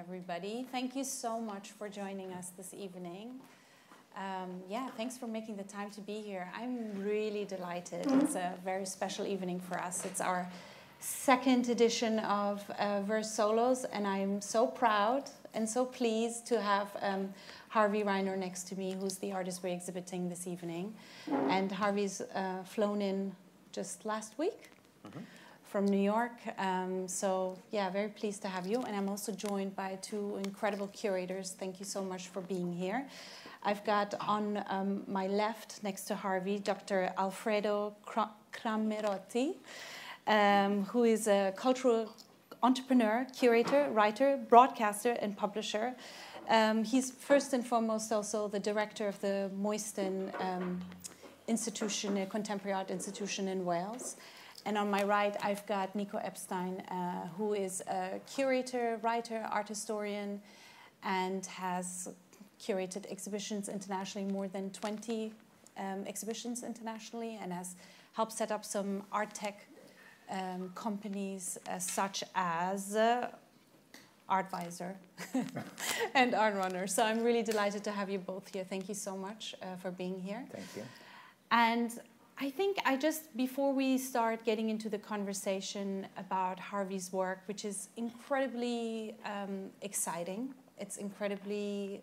everybody. Thank you so much for joining us this evening. Um, yeah, thanks for making the time to be here. I'm really delighted. It's a very special evening for us. It's our second edition of uh, Verse Solos, and I'm so proud and so pleased to have um, Harvey Rayner next to me, who's the artist we're exhibiting this evening. And Harvey's uh, flown in just last week. Mm -hmm from New York. Um, so yeah, very pleased to have you. And I'm also joined by two incredible curators. Thank you so much for being here. I've got on um, my left, next to Harvey, Dr. Alfredo Cramerotti, um, who is a cultural entrepreneur, curator, writer, broadcaster, and publisher. Um, he's first and foremost also the director of the Mostyn um, Institution, a contemporary art institution in Wales. And on my right, I've got Nico Epstein, uh, who is a curator, writer, art historian, and has curated exhibitions internationally, more than 20 um, exhibitions internationally, and has helped set up some art tech um, companies uh, such as uh, Artvisor and Artrunner. So I'm really delighted to have you both here. Thank you so much uh, for being here. Thank you. And I think I just, before we start getting into the conversation about Harvey's work, which is incredibly um, exciting, it's incredibly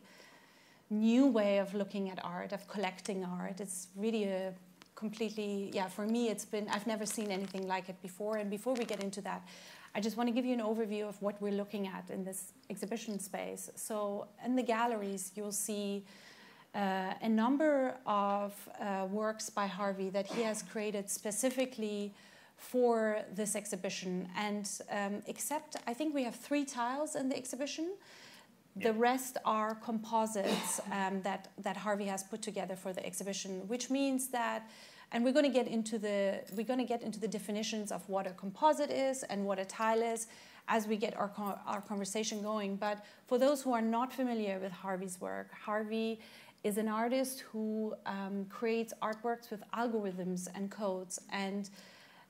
new way of looking at art, of collecting art. It's really a completely, yeah, for me, it's been, I've never seen anything like it before. And before we get into that, I just want to give you an overview of what we're looking at in this exhibition space. So in the galleries, you'll see uh, a number of uh, works by Harvey that he has created specifically for this exhibition. And um, except, I think we have three tiles in the exhibition. The rest are composites um, that, that Harvey has put together for the exhibition, which means that, and we're going to get into the we're going to get into the definitions of what a composite is and what a tile is as we get our, our conversation going. But for those who are not familiar with Harvey's work, Harvey is an artist who um, creates artworks with algorithms and codes. And,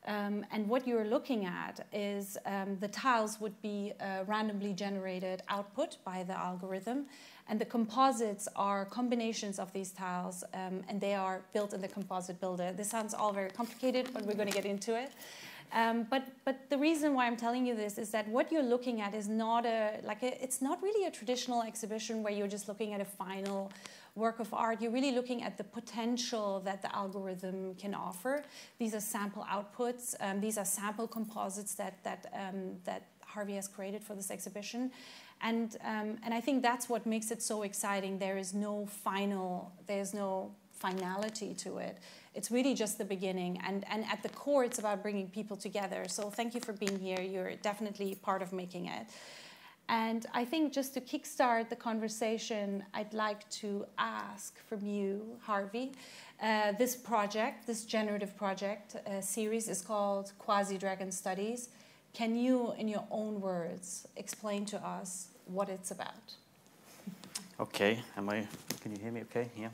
um, and what you're looking at is um, the tiles would be a randomly generated output by the algorithm. And the composites are combinations of these tiles, um, and they are built in the composite builder. This sounds all very complicated, but we're going to get into it. Um, but but the reason why I'm telling you this is that what you're looking at is not a like a, it's not really a traditional exhibition where you're just looking at a final work of art, you're really looking at the potential that the algorithm can offer. These are sample outputs. Um, these are sample composites that, that, um, that Harvey has created for this exhibition. And, um, and I think that's what makes it so exciting. There is no final, there's no finality to it. It's really just the beginning. And, and at the core, it's about bringing people together. So thank you for being here. You're definitely part of making it. And I think just to kickstart the conversation, I'd like to ask from you, Harvey, uh, this project, this generative project uh, series is called Quasi Dragon Studies. Can you, in your own words, explain to us what it's about? Okay, am I, can you hear me okay? Yeah.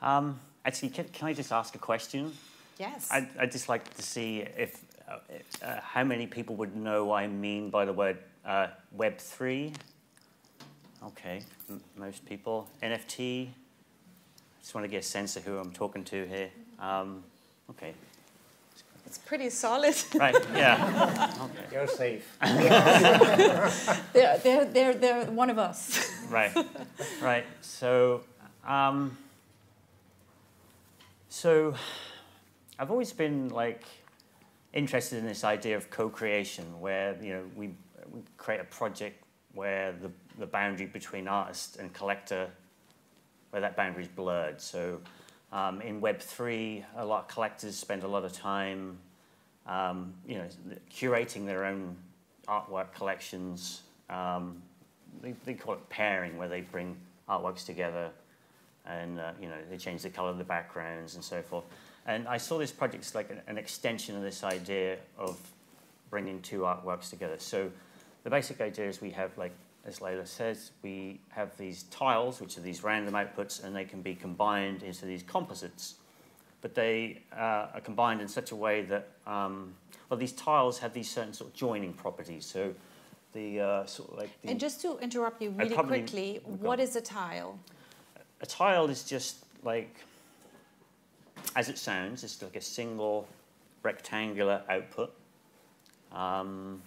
Um, actually, can, can I just ask a question? Yes. I'd, I'd just like to see if, uh, uh how many people would know what I mean by the word uh, Web3, okay, most people. NFT, just want to get a sense of who I'm talking to here. Um, okay. It's pretty solid. right, yeah. Okay. You're safe. they're, they're, they're, they're one of us. right, right. So, um, so I've always been like interested in this idea of co-creation where, you know, we we create a project where the, the boundary between artist and collector, where that boundary is blurred. So um, in Web3, a lot of collectors spend a lot of time um, you know, curating their own artwork collections. Um, they, they, call it pairing, where they bring artworks together and uh, you know, they change the color of the backgrounds and so forth. And I saw this project as like an, an extension of this idea of bringing two artworks together. So the basic idea is we have, like as Layla says, we have these tiles, which are these random outputs, and they can be combined into these composites. But they uh, are combined in such a way that, um, well, these tiles have these certain sort of joining properties. So the uh, sort of like the. And just to interrupt you really probably- quickly, oh, what is a tile? A tile is just like, as it sounds, it's like a single rectangular output. Um,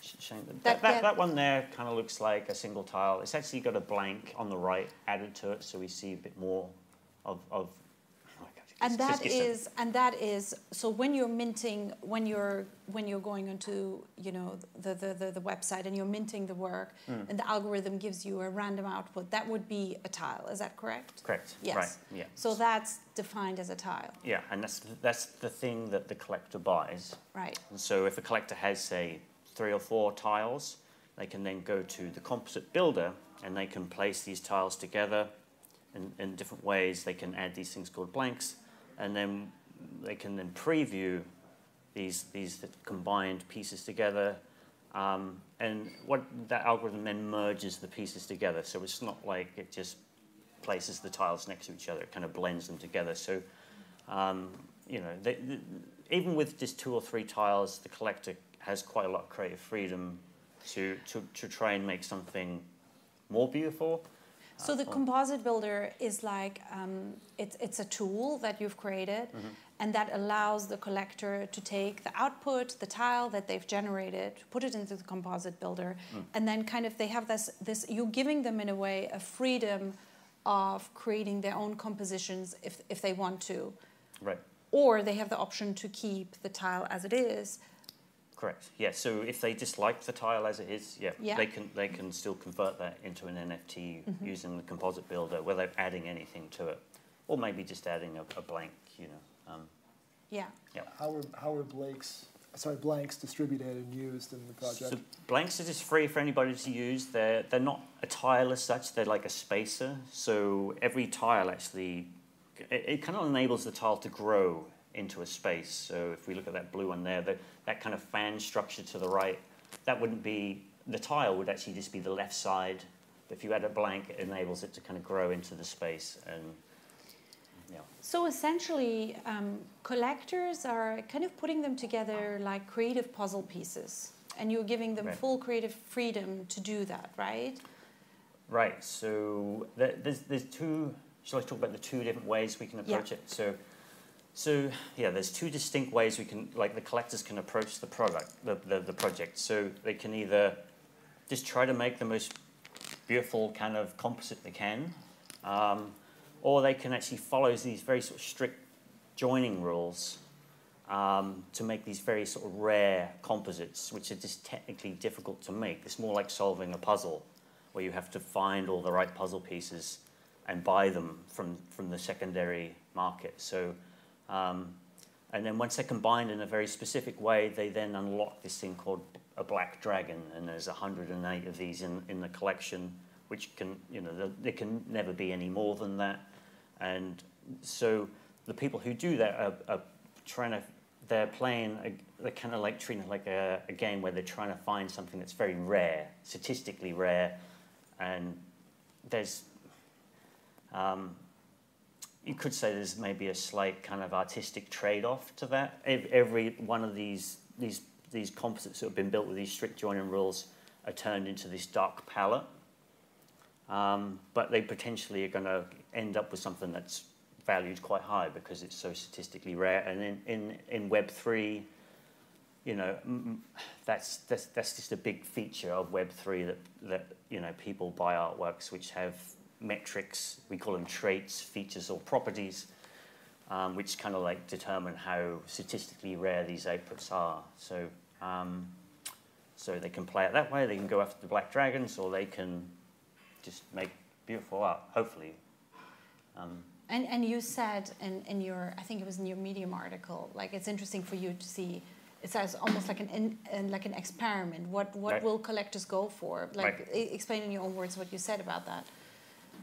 shame that, That- that, that, that- that one there kind of looks like a single tile. It's actually got a blank on the right added to it, so we see a bit more of. of oh, God, it's- And it's- that a- and that is, so when you're minting, when you're, when you're going onto, you know, the, the, the, the website and you're minting the work, Mm. and the algorithm gives you a random output, that would be a tile, is that correct? Correct. Yes. Right. Yeah. So that's defined as a tile, Yeah, and that's that's the thing that the collector buys. right? And so if a collector has, say, three or four tiles, they can then go to the composite builder and they can place these tiles together in, in different ways. They can add these things called blanks, and then they can then preview these these combined pieces together. Um, and what that algorithm then merges the pieces together. So it's not like it just places the tiles next to each other. It kind of blends them together. So um, you know, they, the, even with just two or three tiles, the collector has quite a lot of creative freedom to, to, to try and make something more beautiful. So the Uh, composite builder is like um, it's it's a tool that you've created, and that allows the collector to take the output, the tile that they've generated, put it into the composite builder, and then kind of they have this this you're giving them in a way a freedom of creating their own compositions if if they want to, Right. or they have the option to keep the tile as it is. Correct. Yeah. So if they dislike the tile as it is, yeah, Yeah. they can they can still convert that into an NFT using the composite builder without adding anything to it, or maybe just adding a, a blank. You know. Um, Yeah. How are, how are Blake's, sorry, blanks distributed and used in the project? So blanks are just free for anybody to use. They're they're not a tile as such. They're like a spacer. So every tile actually, it, it kind of enables the tile to grow into a space. So if we look at that blue one there, that that kind of fan structure to the right, that wouldn't be the tile. Would actually just be the left side. But if you add a blank, it enables it to kind of grow into the space and. Yeah. So essentially, um, collectors are kind of putting them together like creative puzzle pieces, and you're giving them Right. full creative freedom to do that, right? Right. So there's there's two. Shall I talk about the two different ways we can Yeah. approach it? So, so yeah, there's two distinct ways we can like the collectors can approach the product, the, the the project. So they can either just try to make the most beautiful kind of composite they can, um, or they can actually follow these very sort of strict joining rules um, to make these very sort of rare composites, which are just technically difficult to make. It's more like solving a puzzle where you have to find all the right puzzle pieces and buy them from, from the secondary market. So, um, and then once they're combined in a very specific way, they then unlock this thing called a black dragon, and there's 108 of these in, in the collection, which can, you know, there, can never be any more than that. And so the people who do that are, are trying to, they're playing, a, they're kind of like treating it like a, a game where they're trying to find something that's very rare, statistically rare, and there's, um, you could say there's maybe a slight kind of artistic trade-off to that. Ev- Every one of these these these composites that have been built with these strict joining rules are turned into this dark palette, um, but they potentially are going to end up with something that's valued quite high because it's so statistically rare. And in in, in Web three, you know, that's that's that's just a big feature of Web three that that you know people buy artworks which have metrics. We call them traits, features, or properties, um, which kind of like determine how statistically rare these outputs are. So. Um, so they can play it that way. They can go after the black dragons, or they can just make beautiful art. Hopefully. Um, And and you said in, in your I think it was in your Medium article, like it's interesting for you to see. It says almost like an in, uh, like an experiment. What what Right. will collectors go for? Like Right. explain in your own words what you said about that.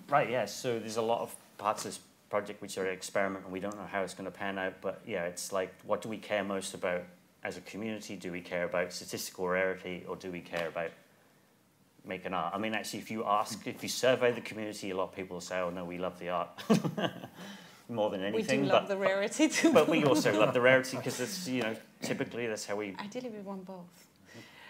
Right, yeah. So there's a lot of parts of this project which are an experiment and we don't know how it's going to pan out. But yeah, it's like, what do we care most about as a community? Do we care about statistical rarity or do we care about making art? I mean, actually, if you ask, if you survey the community, a lot of people say, oh no, we love the art more than anything. we do love but, the rarity too. but we also love the rarity because it's, you know, typically that's how we Ideally, we want both.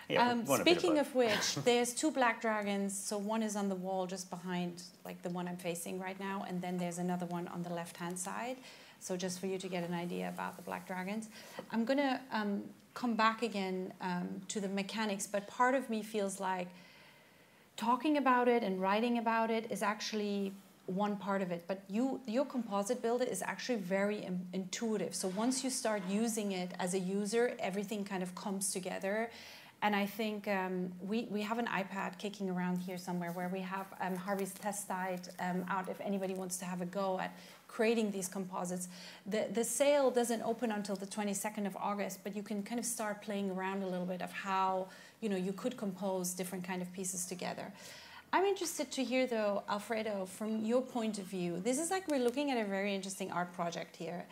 Yeah, Um, we want a bit of speaking of which, there's two black dragons. So one is on the wall just behind, like the one I'm facing right now, and then there's another one on the left-hand side. So just for you to get an idea about the black dragons, I'm gonna um, come back again um, to the mechanics. But part of me feels like talking about it and writing about it is actually one part of it but you your composite builder is actually very in- intuitive so once you start using it as a user everything kind of comes together and i think um, we, we have an ipad kicking around here somewhere where we have um, harvey's test site um, out if anybody wants to have a go at creating these composites the, the sale doesn't open until the 22nd of august but you can kind of start playing around a little bit of how you know you could compose different kind of pieces together I'm interested to hear, though, Alfredo, from your point of view. This is like we're looking at a very interesting art project here.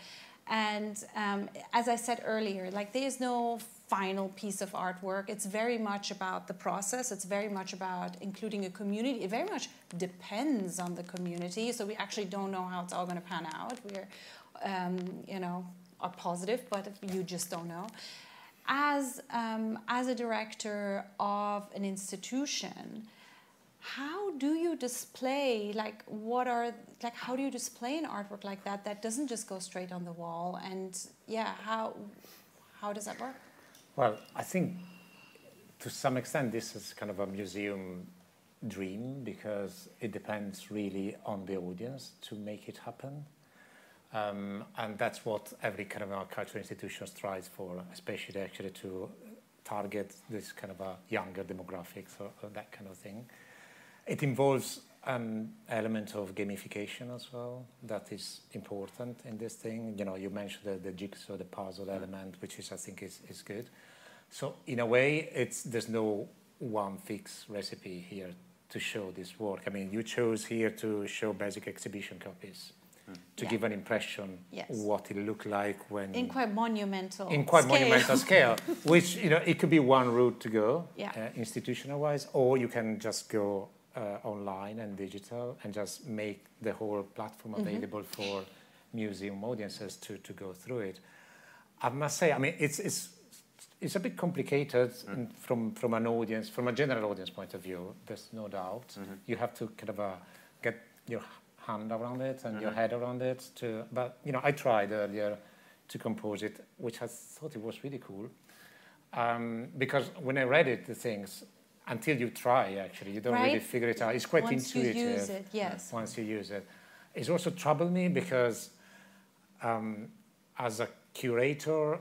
And um, as I said earlier, like there's no final piece of artwork. It's very much about the process. It's very much about including a community. It very much depends on the community. So we actually don't know how it's all going to pan out. We're, um, you know, are positive, but you just don't know. As um, as a director of an institution, how do you display like what are like how do you display an artwork like that that doesn't just go straight on the wall and yeah how how does that work Well, I think to some extent this is kind of a museum dream because it depends really on the audience to make it happen. Um, and that's what every kind of a cultural institution strives for, especially actually to target this kind of a younger demographics or, or that kind of thing. It involves an element of gamification as well that is important in this thing. You know, you mentioned the, the jigsaw, the puzzle element, which is I think is, is good. So in a way, it's there's no one fixed recipe here to show this work. I mean, you chose here to show basic exhibition copies to Yeah. give an impression Yes. what it looked like when in quite monumental in quite scale. monumental scale, which you know it could be one route to go, Yeah. uh, institutional wise, or you can just go uh, online and digital and just make the whole platform Mm-hmm. available for museum audiences to, to go through it. I must say, I mean, it's it's it's a bit complicated in- from from an audience, from a general audience point of view. There's no doubt. You have to kind of uh, get your hand around it and your head around it. To, but you know, I tried earlier to compose it, which I thought it was really cool. Um, because when I read it, the things, until you try, actually, you don't really figure it out. It's quite once intuitive you use it yes once you use it. It's also troubled me because um, as a curator,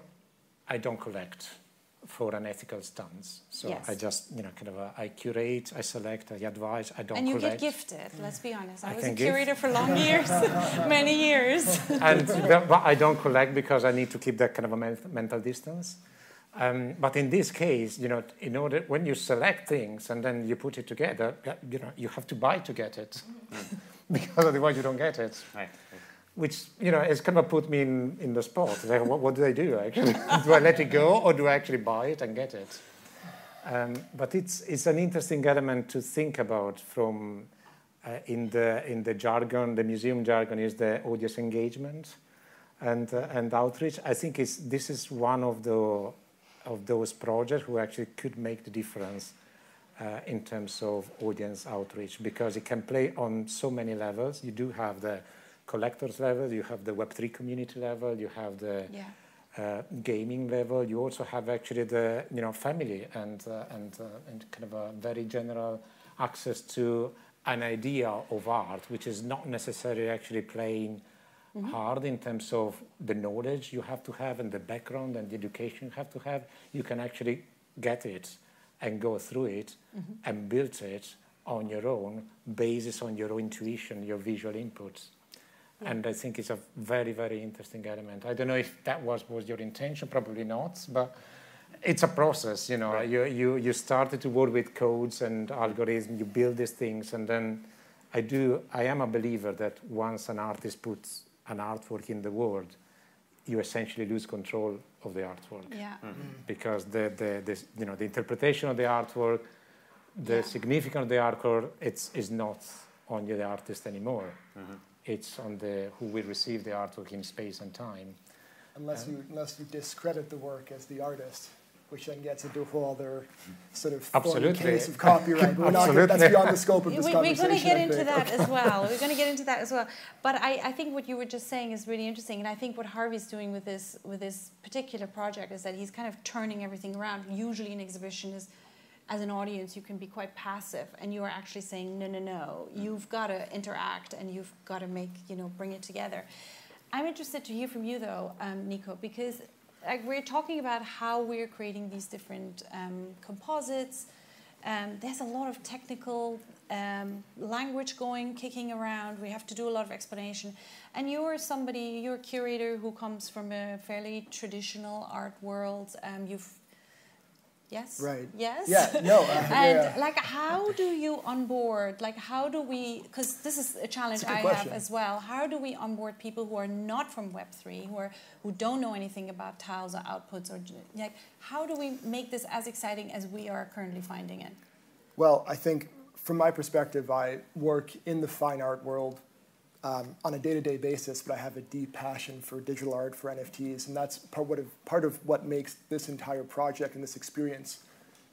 I don't collect for an ethical stance. So Yes. I just, you know, kind of, uh, I curate, I select, I advise, I don't and you collect. get gifted let's be honest i, I was a curator for long years many years and but I don't collect because I need to keep that kind of a mental distance. Um, but in this case, you know, in order when you select things and then you put it together, you know, you have to buy to get it, because otherwise you don't get it. Right. Which you know, it's kind of put me in, in the spot. Like, what, what do I do actually? do I let it go or do I actually buy it and get it? Um, but it's it's an interesting element to think about from uh, in the in the jargon. The museum jargon is the audience engagement and uh, and outreach. I think is this is one of the of those projects who actually could make the difference uh, in terms of audience outreach because it can play on so many levels. You do have the collectors level, you have the Web3 community level, you have the yeah uh, gaming level. You also have actually the you know family and uh, and uh, and kind of a very general access to an idea of art, which is not necessarily actually playing Mm-hmm. hard in terms of the knowledge you have to have and the background and the education you have to have. You can actually get it and go through it mm-hmm. and build it on your own, basis on your own intuition, your visual inputs. And I think it's a very, very interesting element. I don't know if that was, was your intention, probably not, but it's a process, you know. You, you, you started to work with codes and algorithms, you build these things, and then I do, I am a believer that once an artist puts an artwork in the world, you essentially lose control of the artwork yeah mm-hmm. Mm-hmm. because the, the, the, you know, the interpretation of the artwork, the Yeah. significance of the artwork, it's, is not on the artist anymore. Mm-hmm. It's on the who will receive the artwork in space and time. Unless you unless you discredit the work as the artist. Which then gets into a whole other sort of Absolutely. case of copyright. But we're not, that's beyond the scope of this we, conversation. we're going to get into think. that as well. We're going to get into that as well. But I, I think what you were just saying is really interesting, and I think what Harvey's doing with this with this particular project is that he's kind of turning everything around. Usually, an exhibition is, as an audience, you can be quite passive, and you are actually saying, no, no, no, you've got to interact, and you've got to make, you know, bring it together. I'm interested to hear from you though, um, Nico, because like we're talking about how we're creating these different um, composites. Um, there's a lot of technical um, language going, kicking around. We have to do a lot of explanation. And you're somebody, you're a curator who comes from a fairly traditional art world. Um, you've, yes? Right. Yes? Yeah, no. Uh, And yeah. like, how do you onboard? Like, how do we? Because this is a challenge a I question. have as well. How do we onboard people who are not from Web three, who are who don't know anything about tiles or outputs, or like, how do we make this as exciting as we are currently finding it? Well, I think from my perspective, I work in the fine art world um, on a day-to-day basis, but I have a deep passion for digital art, for NFTs, and that's part, what of, part of what makes this entire project and this experience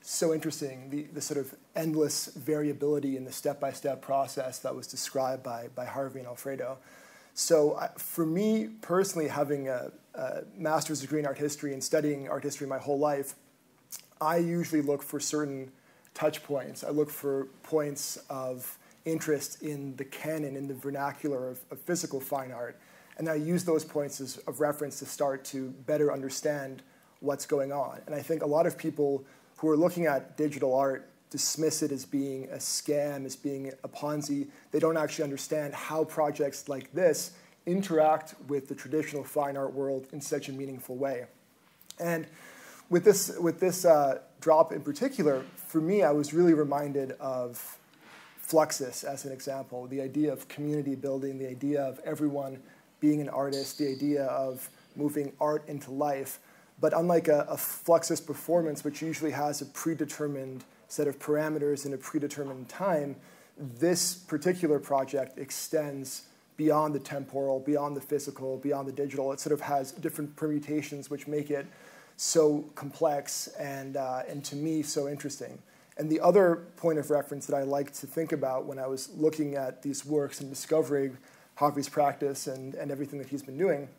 so interesting. The, the sort of endless variability in the step-by-step process that was described by, by Harvey and Alfredo. So I, for me personally, having a, a master's degree in art history and studying art history my whole life, I usually look for certain touch points. I look for points of interest in the canon, in the vernacular of, of physical fine art. And I use those points as, of reference to start to better understand what's going on. And I think a lot of people who are looking at digital art dismiss it as being a scam, as being a Ponzi. They don't actually understand how projects like this interact with the traditional fine art world in such a meaningful way. And with this, with this uh, drop in particular, for me, I was really reminded of Fluxus as an example. The idea of community building, the idea of everyone being an artist, the idea of moving art into life. But unlike a, a Fluxus performance, which usually has a predetermined set of parameters in a predetermined time, this particular project extends beyond the temporal, beyond the physical, beyond the digital. It sort of has different permutations which make it so complex and, uh, and to me so interesting. And the other point of reference that I like to think about when I was looking at these works and discovering Harvey's practice and, and everything that he's been doing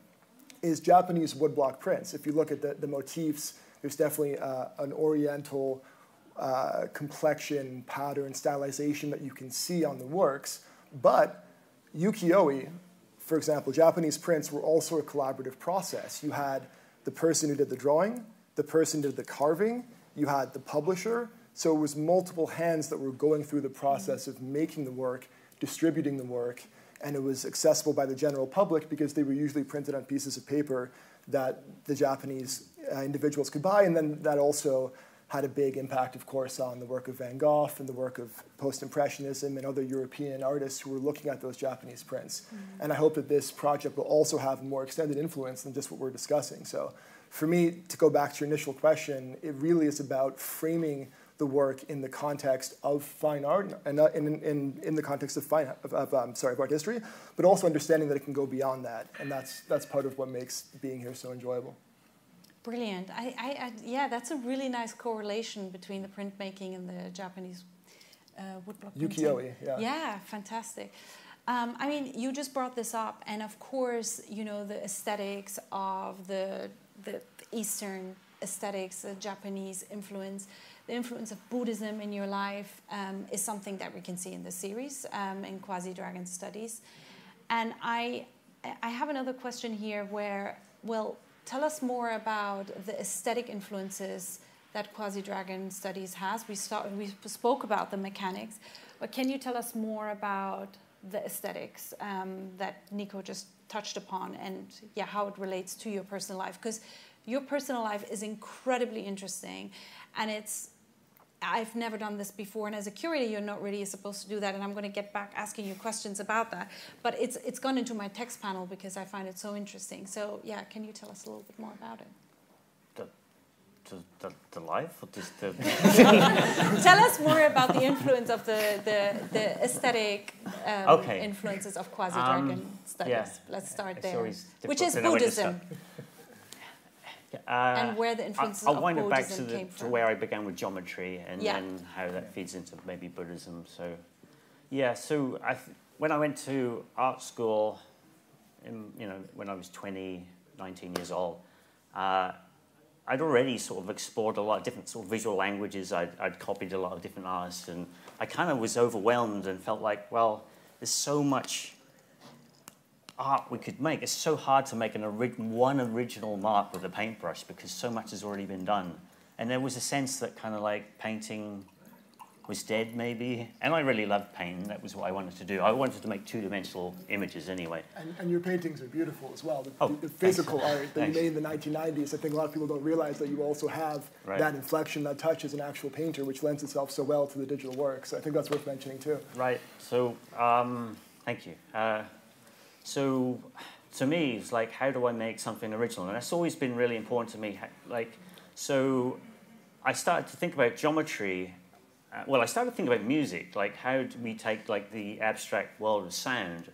is Japanese woodblock prints. If you look at the, the motifs, there's definitely uh, an oriental uh, complexion, pattern, stylization that you can see on the works. But ukiyo-e, for example, Japanese prints were also a collaborative process. You had the person who did the drawing, the person who did the carving, you had the publisher. So it was multiple hands that were going through the process of making the work, distributing the work, and it was accessible by the general public because they were usually printed on pieces of paper that the Japanese uh, individuals could buy, and then that also had a big impact, of course, on the work of Van Gogh and the work of post-impressionism and other European artists who were looking at those Japanese prints. Mm-hmm. And I hope that this project will also have more extended influence than just what we're discussing. So for me, to go back to your initial question, it really is about framing the work in the context of fine art and uh, in, in, in the context of fine of, of um, sorry of art history, but also understanding that it can go beyond that, and that's that's part of what makes being here so enjoyable. Brilliant. I, I, I yeah, that's a really nice correlation between the printmaking and the Japanese uh, woodblock printing. Ukiyo-e, yeah. Yeah, fantastic. Um, I mean, you just brought this up, and of course, you know the aesthetics of the the Eastern aesthetics, the Japanese influence, the influence of Buddhism in your life um, is something that we can see in the series um, in Quasi Dragon Studies. And I, I have another question here where, well, tell us more about the aesthetic influences that Quasi Dragon Studies has. We, start, we spoke about the mechanics, but can you tell us more about the aesthetics um, that Nico just touched upon and yeah, how it relates to your personal life? Because your personal life is incredibly interesting and it's I've never done this before, and as a curator, you're not really supposed to do that. And I'm going to get back asking you questions about that. But it's it's gone into my text panel because I find it so interesting. So yeah, can you tell us a little bit more about it? The, the, the, the life or just the. tell us more about the influence of the the, the aesthetic um, Okay. influences of quasi dragon Um, studies. yeah. Let's start there, which is to know where to Buddhism. Uh, and where the influences I'll of wind it back to, the, to where I began with geometry and Yeah. then how that feeds into maybe Buddhism. So, yeah, so I th- when I went to art school, in, you know, when I was 20, 19 years old, uh, I'd already sort of explored a lot of different sort of visual languages. I'd, I'd copied a lot of different artists, and I kind of was overwhelmed and felt like, well, there's so much art we could make. It's so hard to make an ori- one original mark with a paintbrush because so much has already been done. And there was a sense that kind of like painting was dead, maybe. And I really loved painting. That was what I wanted to do. I wanted to make two-dimensional images anyway. And, and your paintings are beautiful as well. The, Oh, the thanks. physical art that Thanks. you made in the 1990s, I think a lot of people don't realize that you also have Right. that inflection, that touch as an actual painter, which lends itself so well to the digital work. So I think that's worth mentioning too. Right. So, um, thank you. Uh, so, to me, it's like, how do I make something original? And that's always been really important to me. Like, so, I started to think about geometry. Uh, well, I started to think about music. Like, how do we take like the abstract world of sound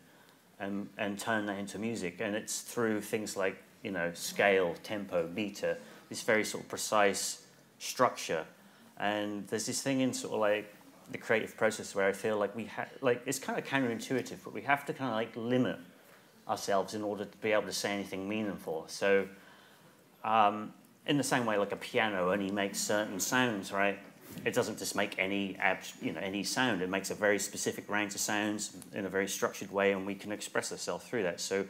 and and turn that into music? And it's through things like you know scale, tempo, meter, this very sort of precise structure. And there's this thing in sort of like the creative process where I feel like we have, like, it's kind of counterintuitive, but we have to kind of like limit ourselves in order to be able to say anything meaningful. So, um, in the same way, like a piano only makes certain sounds, right? It doesn't just make any you know, any sound. It makes a very specific range of sounds in a very structured way, and we can express ourselves through that. So,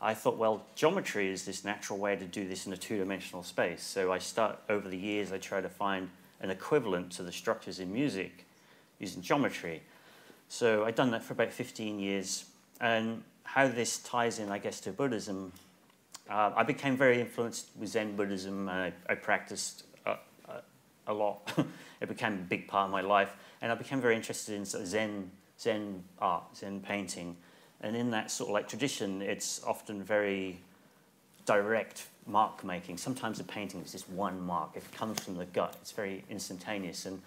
I thought, well, geometry is this natural way to do this in a two-dimensional space. So I start over the years. I try to find an equivalent to the structures in music using geometry. So I've done that for about 15 years. And how this ties in, I guess, to Buddhism, uh, I became very influenced with Zen Buddhism. I, I practiced a, a, a lot. it became a big part of my life. And I became very interested in sort of Zen, Zen art, Zen painting. And in that sort of like tradition, it's often very direct mark making. Sometimes a painting is just one mark. It comes from the gut. It's very instantaneous. And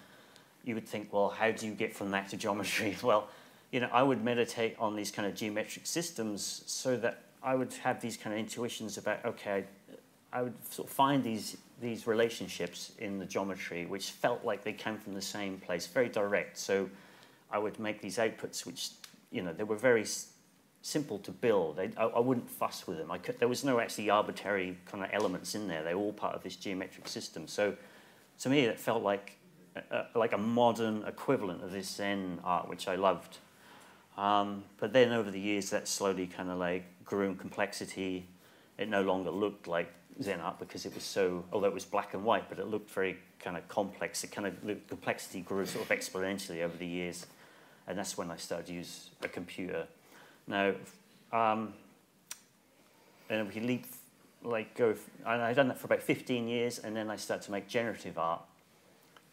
you would think, well, how do you get from that to geometry? Well, you know, I would meditate on these kind of geometric systems so that I would have these kind of intuitions about, okay, I would sort of find these these relationships in the geometry which felt like they came from the same place, very direct. So I would make these outputs which, you know, they were very simple to build. I, I, wouldn't fuss with them. I could, there was no actually arbitrary kind of elements in there. They were all part of this geometric system. So to me, it felt like a, a- like a modern equivalent of this Zen art, which I loved. Um, but then over the years, that slowly kind of like grew in complexity. It no longer looked like Zen art because it was so, although it was black and white, but it looked very kind of complex. It kind of, the complexity grew sort of exponentially over the years. And that's when I started to use a computer. Now, um, and we leap, like go, and I've done that for about 15 years, and then I started to make generative art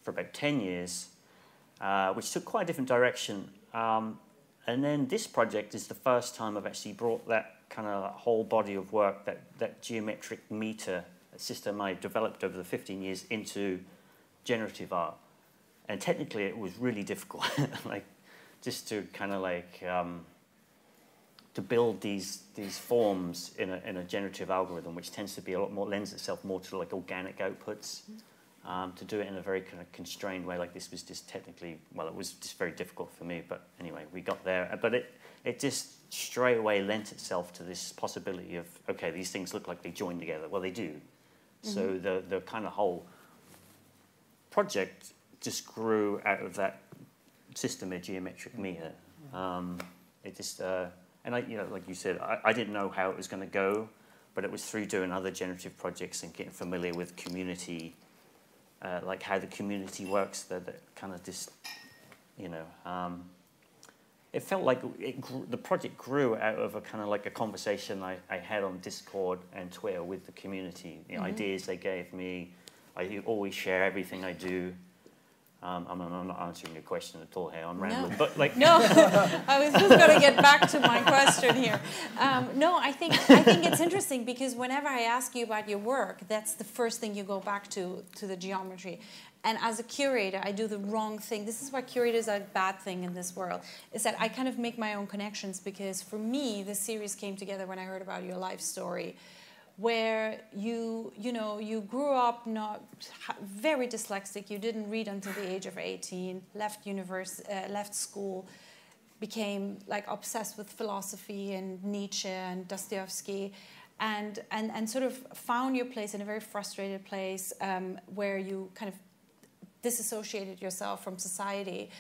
for about 10 years, uh, which took quite a different direction. Um, and then this project is the first time I've actually brought that kind of whole body of work, that, that geometric meter system I developed over the 15 years into generative art. And technically it was really difficult, like just to kind of like, um, to build these these forms in a, in a generative algorithm, which tends to be a lot more lends itself more to like organic outputs. Um, to do it in a very kind of constrained way, like this was just technically well, it was just very difficult for me. But anyway, we got there. But it it just straight away lent itself to this possibility of okay, these things look like they join together. Well, they do. So the the kind of whole project just grew out of that system of geometric meter. Um, it just, uh, and I, you know, like you said, I, I didn't know how it was going to go, but it was through doing other generative projects and getting familiar with community, uh, like how the community works, that, that kind of just, you know, um, it felt like it grew, the project grew out of a kind of like a conversation I, I had on Discord and Twitter with the community, the ideas they gave me. I always share everything I do. Um, I'm, I'm not answering your question at all here. I'm rambling, but like, No, I was just going to get back to my question here. Um, no, I think I think it's interesting because whenever I ask you about your work, that's the first thing you go back to to the geometry. And as a curator, I do the wrong thing. This is why curators are a bad thing in this world. Is that I kind of make my own connections because for me, the series came together when I heard about your life story where you you know you grew up not very dyslexic. You didn't read until the age of 18 left universe uh, left school became like obsessed with philosophy and Nietzsche and Dostoevsky and and and sort of found your place in a very frustrated place um, where you kind of disassociated yourself from society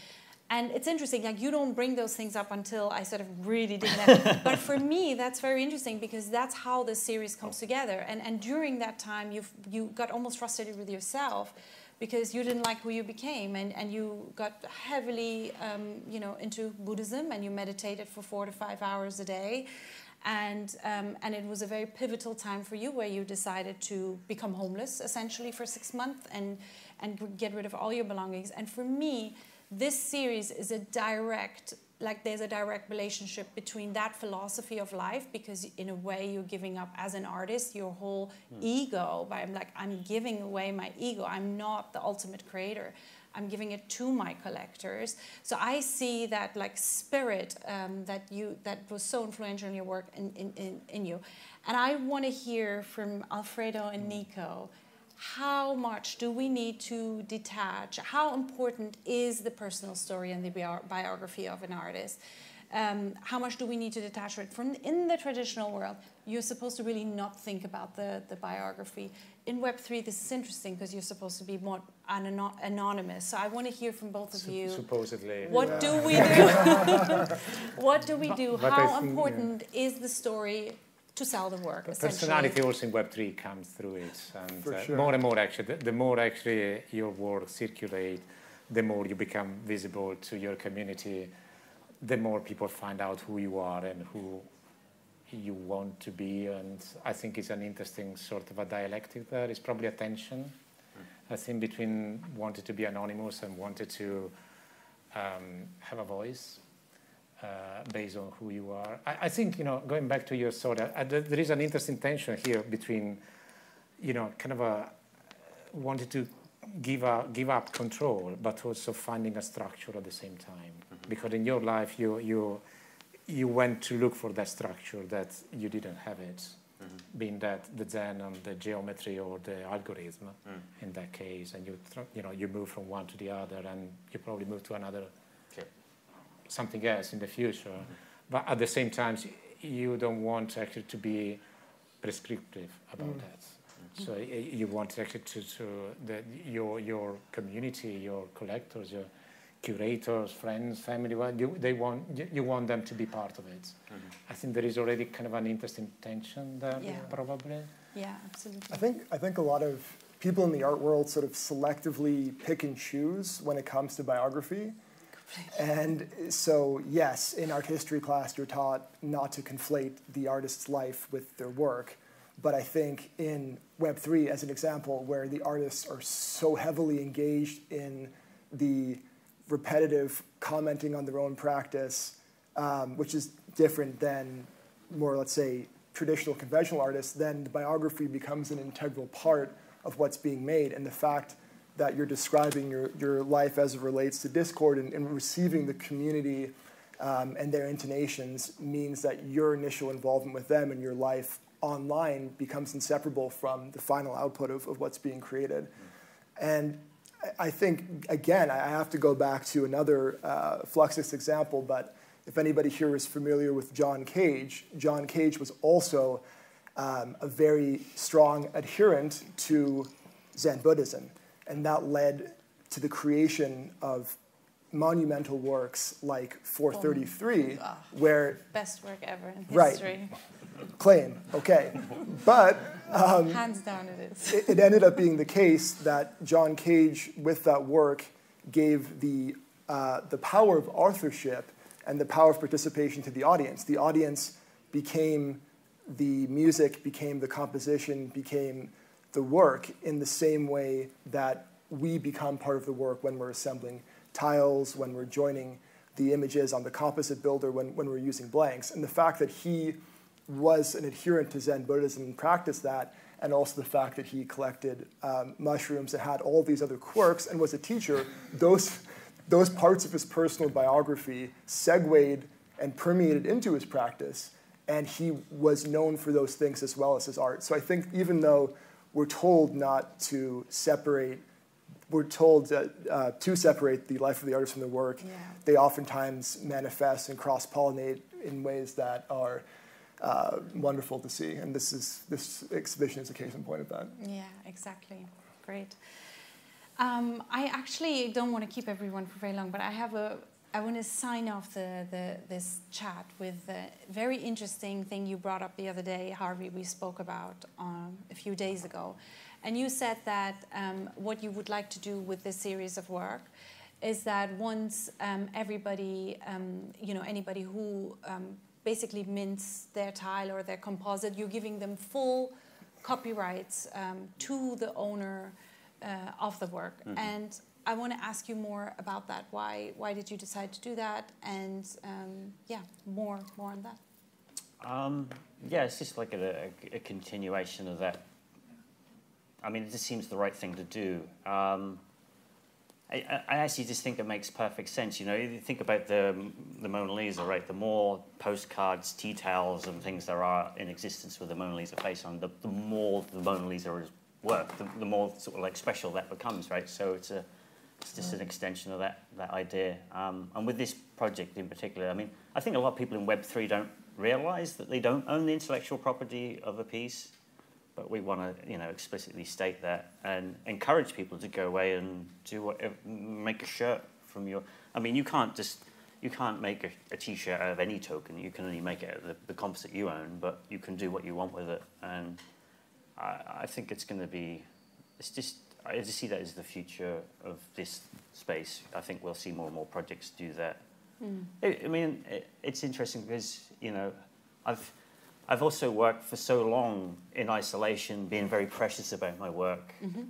and it's interesting like you don't bring those things up until i sort of really didn't have, but for me that's very interesting because that's how the series comes together. And and during that time you you got almost frustrated with yourself because you didn't like who you became. And, and you got heavily um, you know into buddhism and you meditated for four to five hours a day. And um, and it was a very pivotal time for you where you decided to become homeless essentially for six months and and get rid of all your belongings. And for me this series is a direct like there's a direct relationship between that philosophy of life because in a way you're giving up as an artist your whole mm. ego by I'm like I'm giving away my ego I'm not the ultimate creator I'm giving it to my collectors so I see that like spirit um, that you that was so influential in your work in, in, in, in you and I want to hear from Alfredo and hmm. Nico how much do we need to detach? How important is the personal story and the biography of an artist? Um, how much do we need to detach it from in the traditional world? You're supposed to really not think about the, the biography. In Web3, this is interesting because you're supposed to be more anon anonymous. So I want to hear from both of you. Supposedly. What yeah. do we do? what do we do? But how think, important yeah. is the story to sell the work. Personality also in Web3 comes through it. And uh, sure. more and more actually, the, the, more actually your work circulate, the more you become visible to your community, the more people find out who you are and who you want to be. And I think it's an interesting sort of a dialectic there. It's probably a tension, mm. I think, between wanted to be anonymous and wanted to um, have a voice uh, based on who you are. I, I, think, you know, going back to your story, I, there is an interesting tension here between, you know, kind of a wanted to give, a, give up control, but also finding a structure at the same time. Mm -hmm. Because in your life, you, you, you went to look for that structure that you didn't have it, mm -hmm. being that the Zen and the geometry or the algorithm mm. in that case, and you, you, know, you move from one to the other, and you probably move to another something else in the future. Mm -hmm. But at the same time, you don't want actually to be prescriptive about mm. that. So you want actually to, to the, your your community, your collectors, your curators, friends, family. Well, you, they want you want them to be part of it. Mm -hmm. I think there is already kind of an interesting tension there, yeah. probably. Yeah, absolutely. I think I think a lot of people in the art world sort of selectively pick and choose when it comes to biography. And so, yes, in art history class, you're taught not to conflate the artist's life with their work. But I think in Web3, as an example, where the artists are so heavily engaged in the repetitive commenting on their own practice, um, which is different than more, let's say, traditional conventional artists, then the biography becomes an integral part of what's being made. And the fact that you're describing your, your life as it relates to Discord and, and receiving the community um, and their intonations means that your initial involvement with them and your life online becomes inseparable from the final output of, of what's being created. And I think, again, I have to go back to another uh, Fluxus example, but if anybody here is familiar with John Cage, John Cage was also um, a very strong adherent to Zen Buddhism. And that led to the creation of monumental works like 433, oh, where best work ever in history. Right, claim okay, but um, hands down it is. it, it, ended up being the case that John Cage, with that work, gave the uh, the power of authorship and the power of participation to the audience. The audience became the music, became the composition, became the work in the same way that we become part of the work when we're assembling tiles, when we're joining the images on the composite builder, when, when we're using blanks. And the fact that he was an adherent to Zen Buddhism and practiced that, and also the fact that he collected um, mushrooms and had all these other quirks and was a teacher, those, those parts of his personal biography segued and permeated into his practice and he was known for those things as well as his art. So I think even though we're told not to separate, we're told that, uh, to separate the life of the artist from the work, Yeah. they oftentimes manifest and cross pollinate in ways that are uh, wonderful to see. And this is this exhibition is a case in point of that. Yeah, exactly. Great. Um, I actually don't want to keep everyone for very long, but I have a. I want to sign off the, the this chat with a very interesting thing you brought up the other day, Harvey. We spoke about um, a few days ago, and you said that um, what you would like to do with this series of work is that once um, everybody, um, you know, anybody who um, basically mints their tile or their composite, you're giving them full copyrights um, to the owner uh, of the work. And I want to ask you more about that. Why why did you decide to do that? And um, yeah, more more on that. Um, yeah, it's just like a, a, a continuation of that. I mean, it just seems the right thing to do. Um, I, I actually just think it makes perfect sense. You know, you think about the the Mona Lisa, right? The more postcards, tea towels, and things there are in existence with the Mona Lisa face on, the, the more the Mona Lisa is worth, the, the more sort of like special that becomes, right? So it's a it's just an extension of that that idea. Um, and with this project in particular, I mean, I think a lot of people in Web three don't realize that they don't own the intellectual property of a piece, but we want to you know explicitly state that and encourage people to go away and do whatever, make a shirt from your. I mean, you can't just you can't make a, a t-shirt out of any token. You can only make it the, the composite you own, but you can do what you want with it. And I, I think it's going to be. It's just I just see that as the future of this space. I think we'll see more and more projects do that. Hmm. I, I mean, it, it's interesting because you know, I've I've also worked for so long in isolation, being very precious about my work, mm-hmm.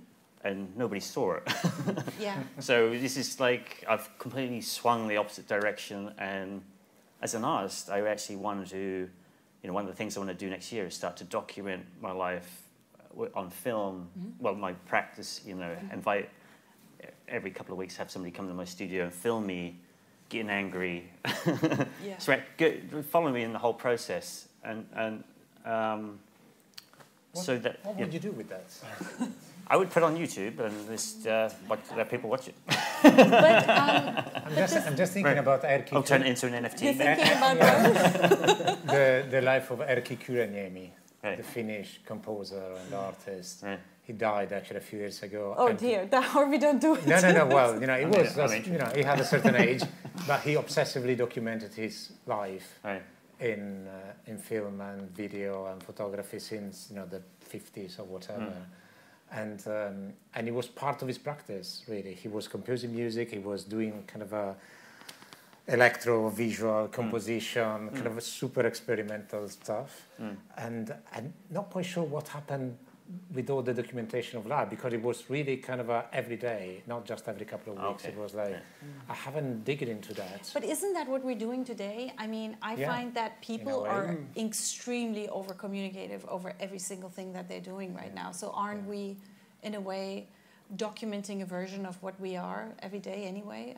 and nobody saw it. Yeah. so this is like I've completely swung the opposite direction, and as an artist, I actually wanted to, you know, one of the things I want to do next year is start to document my life on film. Well, my practice, you know, invite every couple of weeks have somebody come to my studio and film me getting angry, Yeah. so, go, follow me in the whole process, and and um, so that What yeah, would you do with that? I would put on YouTube and just uh, watch, let people watch it. But um, I'm just, I'm just thinking Right. about Erkki, I'll turn it into an NFT. you're thinking about both. the, the life of Erkki Kurenniemi, Right. the Finnish composer and artist. Right. He died actually a few years ago. Oh and- dear, that Harvey don't do it. No, no, no. Well, you know, he I mean, was, I just, mean- you know, he had a certain age, but he obsessively documented his life Right. in uh, in film and video and photography since you know the 50s or whatever. And um, and it was part of his practice really. He was composing music. He was doing kind of a electro visual mm. composition, kind mm. of a super experimental stuff. Mm. And I'm not quite sure what happened with all the documentation of life because it was really kind of a every day, not just every couple of weeks. Okay. It was like Yeah. I haven't digged into that. But isn't that what we're doing today? I mean, I Yeah, find that people way. are extremely over communicative over every single thing that they're doing right now. So aren't we, in a way, documenting a version of what we are every day anyway?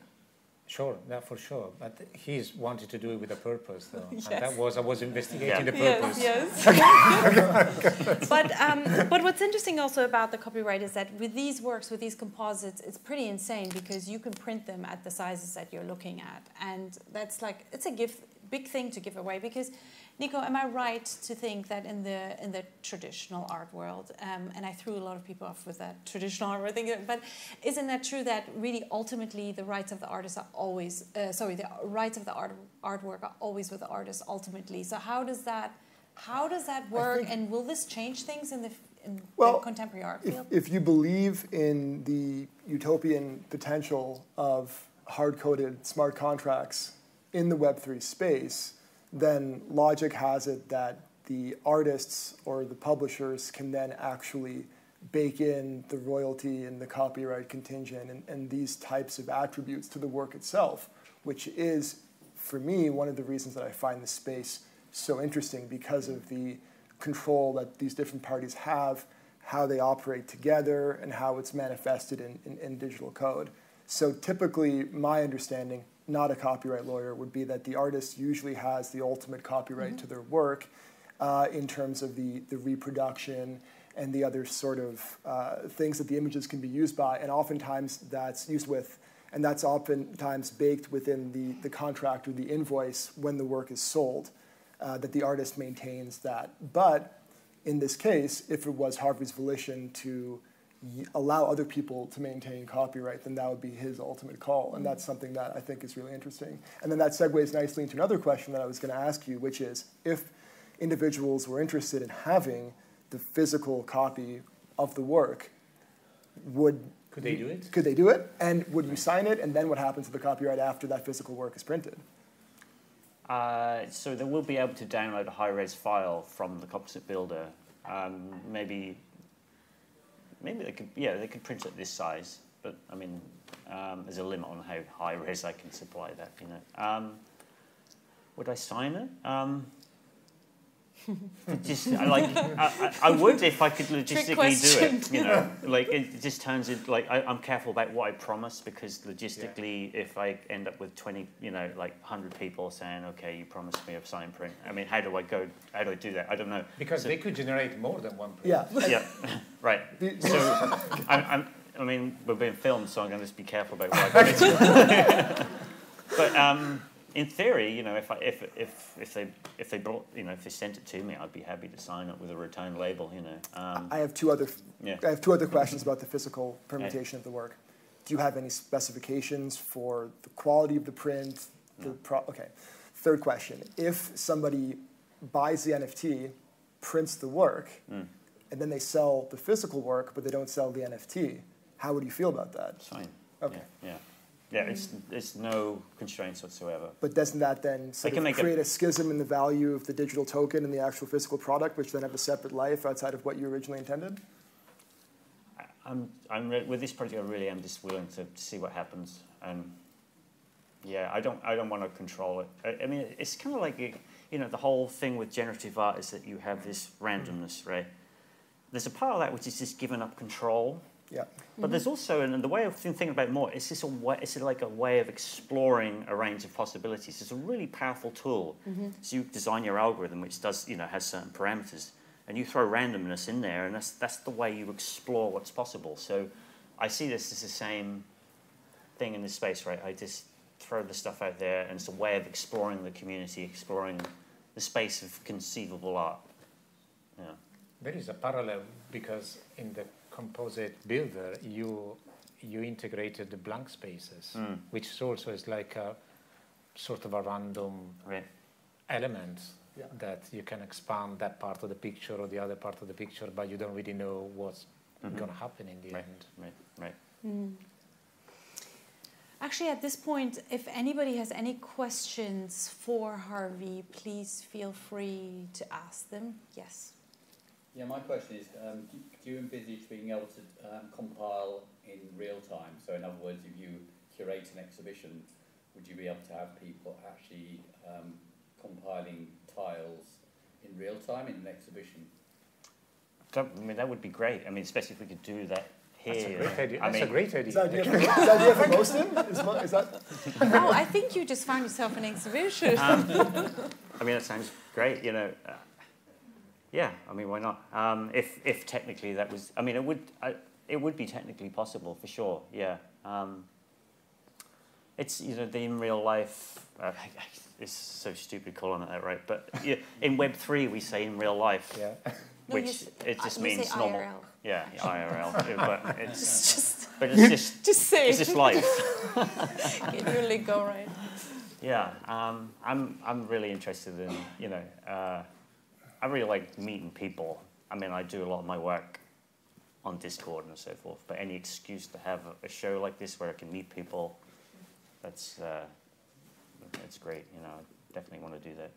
Sure, that for sure. But he's wanted to do it with a purpose, though. Yes. And that was I was investigating Yeah. the purpose. Yes, yes. but um, but what's interesting also about the copyright is that with these works, with these composites, it's pretty insane because you can print them at the sizes that you're looking at, and that's like it's a gift, big thing to give away. Because, Nico, am I right to think that in the in the traditional art world, um, and I threw a lot of people off with that traditional art, I think, but isn't that true that really ultimately the rights of the artist are always uh, sorry the rights of the art artwork are always with the artist ultimately. So how does that how does that work, think- and will this change things in the in Well, the contemporary art If, field? if you believe in the utopian potential of hard-coded smart contracts in the Web3 space, then logic has it that the artists or the publishers can then actually bake in the royalty and the copyright contingent and, and these types of attributes to the work itself, which is, for me, one of the reasons that I find this space so interesting because of the control that these different parties have, how they operate together, and how it's manifested in, in, in digital code. So typically, my understanding, not a copyright lawyer would be that the artist usually has the ultimate copyright to their work uh, in terms of the, the reproduction and the other sort of uh, things that the images can be used by. And oftentimes that's used with, and that's oftentimes baked within the, the contract or the invoice when the work is sold, uh, that the artist maintains that. But in this case, if it was Harvey's volition to allow other people to maintain copyright, then that would be his ultimate call. And that's something that I think is really interesting. And then that segues nicely into another question that I was going to ask you, which is if individuals were interested in having the physical copy of the work, would Could they do it? Could they do it? And would you sign it? And then what happens to the copyright after that physical work is printed? Uh, so they will be able to download a high-res file from the composite builder. Um, maybe, maybe they could, yeah, they could print it this size. But I mean, um, there's a limit on how high-res I can supply that. You know, um, would I sign it? Um, just I like I, I, I would if I could logistically do it. You know, like it just turns into like I, I'm careful about what I promise because logistically, if I end up with twenty, you know, like hundred people saying, "Okay, you promised me a sign print," I mean, how do I go? How do I do that? I don't know. Because So- they could generate more than one print. Yeah. yeah, right. So I'm, I'm, I mean, we're being filmed, so I'm going to just be careful about what I commit But um, in theory, you know, if I, if if if they if they brought, you know, if they sent it to me, I'd be happy to sign it with a return label. You know. Um, I have two other yeah. I have two other questions about the physical permutation of the work. Do you have any specifications for the quality of the print? The No. pro- okay. Third question: If somebody buys the NFT, prints the work, Mm. and then they sell the physical work, but they don't sell the NFT, how would you feel about that? It's fine. Okay. Yeah. Yeah. Yeah, it's it's no constraints whatsoever. But doesn't that then sort can of make a- create a schism in the value of the digital token and the actual physical product, which then have a separate life outside of what you originally intended? I- I'm, I'm re- with this project. I really am just willing to see what happens. And yeah, I don't, I don't want to control it. I, I mean, it's kind of like you you know, the whole thing with generative art is that you have this randomness, right? There's a part of that which is just giving up control. Yeah. But there's mm-hmm. also, and the way of thinking about it more, it's just a way, it's like a way of exploring a range of possibilities. It's a really powerful tool. Mm-hmm. So you design your algorithm, which does, you know, has certain parameters, and you throw randomness in there, and that's that's the way you explore what's possible. So I see this as the same thing in this space, right? I just throw the stuff out there, and it's a way of exploring the community, exploring the space of conceivable art. Yeah. There is a parallel because in the composite builder, you you integrated the blank spaces, Mm. which also is like a sort of a random Right. element Yeah. that you can expand that part of the picture or the other part of the picture, but you don't really know what's Mhm. going to happen in the Right. end. Right. Right. Actually, at this point, if anybody has any questions for Harvey, please feel free to ask them. Yes. Yeah, my question is, um, do, do you envisage being able to um, compile in real time? So, in other words, if you curate an exhibition, would you be able to have people actually um, compiling tiles in real time in an exhibition? That, I mean, that would be great. I mean, especially if we could do that here. That's a great idea. I That's mean, a great Is that idea. idea for, is that idea for Mostyn? Is, mo- is that oh, I think you just found yourself an exhibition. Um, I mean, that sounds great. You know, yeah. I mean, why not? Um, if if technically that was, I mean, it would I, it would be technically possible for sure. Yeah. Um, it's you know the in real life. Uh, it's so stupid calling it that, right? But yeah, in Web three we say in real life, Yeah. No, you which s- it I- just you means say normal. IRL. Yeah, IRL. but it's Just, just, but it's just just say it's it. just life. Get your lingo right. Yeah, um, I'm I'm really interested in you know uh, I really like meeting people. I mean, I do a lot of my work on Discord and so forth. But any excuse to have a, a show like this where I can meet people, that's uh, that's great. You know, I definitely want to do that.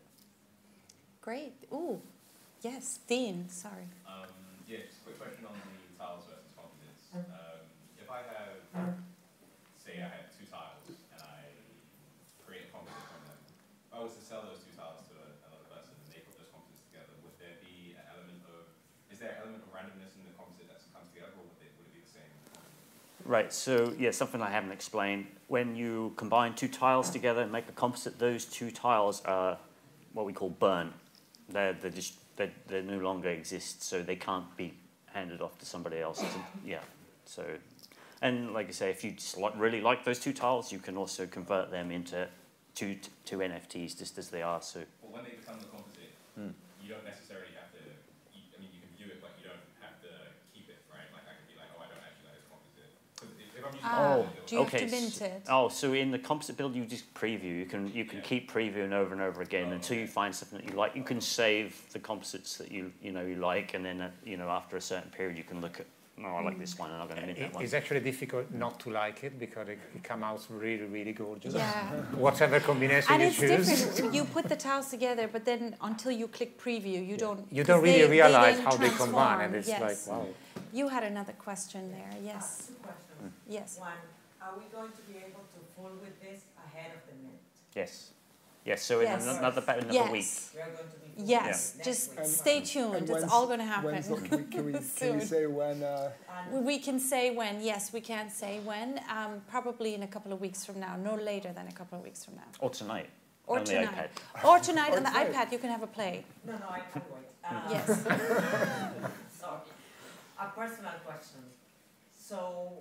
Great. Ooh, yes, Dean. Sorry. Um, yeah, just a quick question on the tiles versus composites. Um, if I have, say, I have two tiles and I create a composite from them, if I was to sell those two tiles to another person and they put those composites together, would there be an element of, is there an element of randomness in the composite that comes together, or would it, would it be the same? Right, so yeah, something I haven't explained. When you combine two tiles together and make a composite, those two tiles are what we call burn. They're, they're just, they they no longer exist, so they can't be handed off to somebody else. To, yeah, so, and like I say, if you just like, really like those two tiles, you can also convert them into two, two NFTs just as they are. So Well, when they become the composite, Hmm. you don't necessarily have to. You, I mean, you can view it, but you don't have to keep it, right? Like I could be like, oh, I don't actually like this composite. 'Cause if, if Ah, composite do build, you have okay, to mint it? Oh, so in the composite build, you just preview. You can you can Yeah. keep previewing over and over again Oh, until you find something that you like. You can save the composites that you you know you like, and then uh, you know after a certain period, you can look at. No, I like this one, and I'm going to mint that one. It's actually difficult not to like it because it, it comes out really, really gorgeous. Yeah. Whatever combination And you it's choose. different. You put the tiles together, but then until you click preview, you don't. You 'cause don't really they- they realize then how they combine, and transform. it's yes. like, wow. You had another question there. Yes. Two questions. Yes. One, are we going to be able to fool with this ahead of the mint? yes, yes. So in Yes. another about another yes. week. We are going to be Yes. next Just week. And- stay tuned. It's all going to happen. the- Can we, can we, Soon. we say when, uh, We- We can say when, yes, we can say when, um, probably in a couple of weeks from now, no later than a couple of weeks from now. Or tonight. Or on tonight. the iPad. Or tonight Or on the tonight. iPad, you can have a play. No, no, I can wait. Uh, Yes. Sorry. A personal question. So,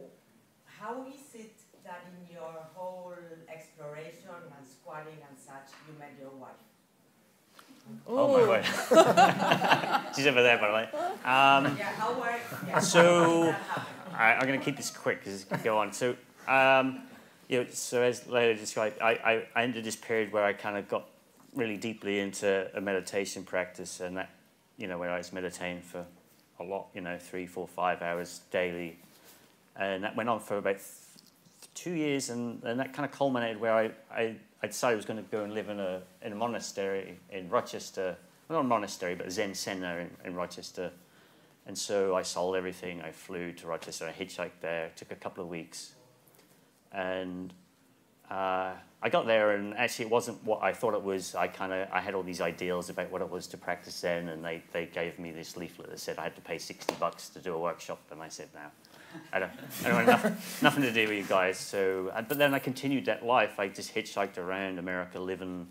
how is it that in your whole exploration and squatting and such, you met your wife? Oh my Ooh. word. She's over there, by the way. Um, Yeah, how were, yeah, So- how did that happen? I, I'm going to keep this quick because it's going go on. So, um, you know, so as Leila described, I, I, I entered this period where I kind of got really deeply into a meditation practice, and that, you know, where I was meditating for a lot, you know, three, four, five hours daily, and that went on for about two years, and, and that kind of culminated where I, I, I decided I was going to go and live in a in a monastery in Rochester, well, not a monastery, but a Zen center in, in Rochester. And so I sold everything. I flew to Rochester. I hitchhiked there. It took a couple of weeks, and uh, I got there. And actually, it wasn't what I thought it was. I kind of I had all these ideals about what it was to practice Zen, and they, they gave me this leaflet that said I had to pay sixty bucks to do a workshop. And I said, no, I don't, I don't want nothing, to do with you guys. So, but then I continued that life. I just hitchhiked around America, living,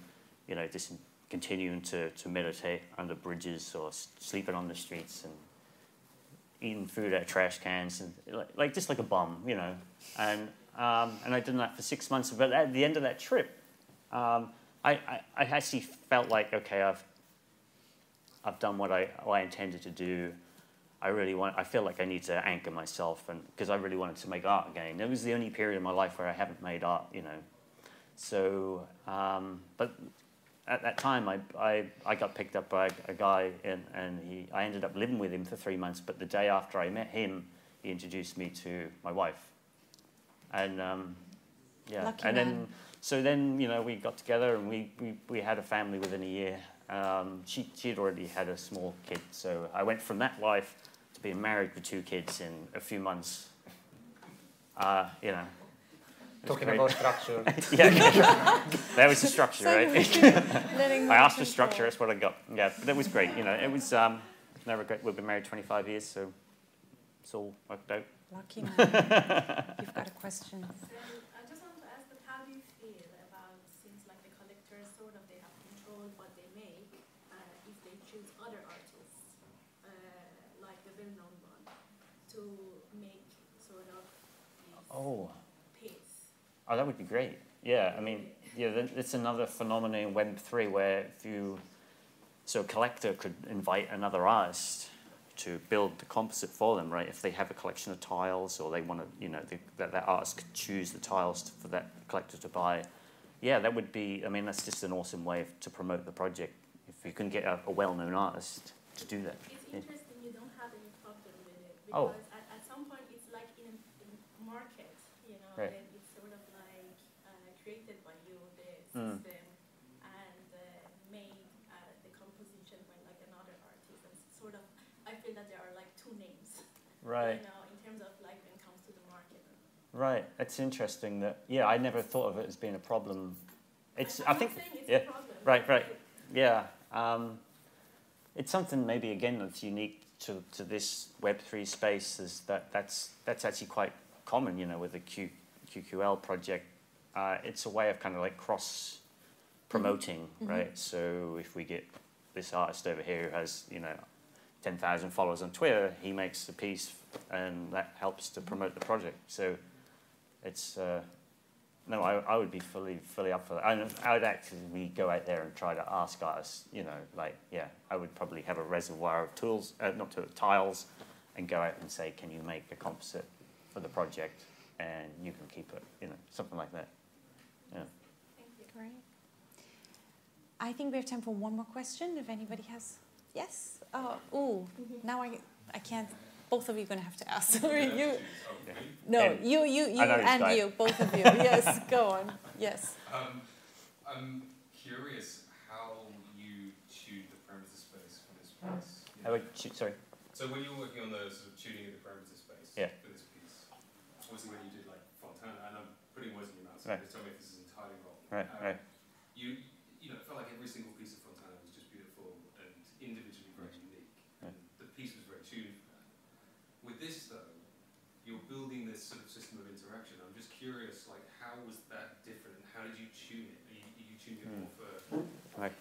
you know, just continuing to, to meditate under bridges or sleeping on the streets and eating food out of trash cans and like, like just like a bum, you know. And um, and I did that for six months. But at the end of that trip, um, I, I, I actually felt like okay, I've I've done what I what I intended to do. I really want. I feel like I need to anchor myself, and because I really wanted to make art again. It was the only period in my life where I haven't made art, you know. So, um, but at that time, I, I, I got picked up by a guy, and, and he, I ended up living with him for three months. But the day after I met him, he introduced me to my wife, and um, yeah, Lucky and man. then so then you know we got together and we, we, we had a family within a year. Um, she she had already had a small kid, so I went from that life being married with two kids in a few months. Uh, you know. Talking great. about structure. yeah, that was the structure, right? I asked for structure, that's what I got. Yeah, but that was great. You know, it was um, no regret. We've been married 25 years, so it's all worked out. Lucky man. You've got a question. So I just want to ask that how do you feel about since like the collectors sort of they have controlled what they make, uh, if they choose other artists, uh, like the well-known one, to make sort of these Oh, pits. oh, that would be great. Yeah, I mean, yeah, it's another phenomenon in Web three where if you, so a collector could invite another artist to build the composite for them, right? If they have a collection of tiles or they want to, you know, the, that that artist could choose the tiles to, for that collector to buy. Yeah, that would be. I mean, that's just an awesome way of, to promote the project. If you can get a, a well-known artist to do that. It's Yeah. you don't have any problem with it Oh. because at, at some point it's like in a, in a market, you know, Right. it's sort of like uh, created by you, the Mm. system, and uh, made uh, the composition by like another artist. And sort of, I feel that there are like two names, Right. you know, in terms of like when it comes to the market. Right. It's interesting that yeah, I never thought of it as being a problem. It's I'm I think it's yeah. a problem. Right, right. Yeah. Um, it's something maybe again that's unique to, to this Web three space is that that's that's actually quite common, you know, with the Q, QQL project. Uh, it's a way of kind of like cross promoting, Mhm. right? So if we get this artist over here who has, you know, 10,000 followers on Twitter, he makes a piece and that helps to promote the project. So it's, uh, no, I, I would be fully, fully up for that. I, I would actually go out there and try to ask artists, you know, like, yeah, I would probably have a reservoir of tools, uh, not tools, tiles, and go out and say, can you make a composite for the project? And you can keep it, you know, something like that. Yeah. Thank you. Great. I think we have time for one more question. If anybody has, yes. Oh, ooh. Now I, I can't. Both of you are gonna have to ask. Sorry, you. No, And- you, you, you, I know this and guy. you. Both of you. Yes. Go on. Yes. Um, I'm curious how you choose the parameter space for this piece. You How know, would you, sorry. So when you were working on the sort of tuning of the parameter space Yeah. For this piece, obviously when you did like Fontana, and I'm putting words in your mouth, so Right. just tell me if this is entirely wrong. Right, Um, right. You, you know, it felt like every single piece of Fontana was just beautiful and individually very unique. Right. And the piece was very tuned for that. With this though, you're building this sort of system of interaction. I'm just curious, like, how was that different? and How did you tune it? Are you, are you tuning it Hmm. more for Right.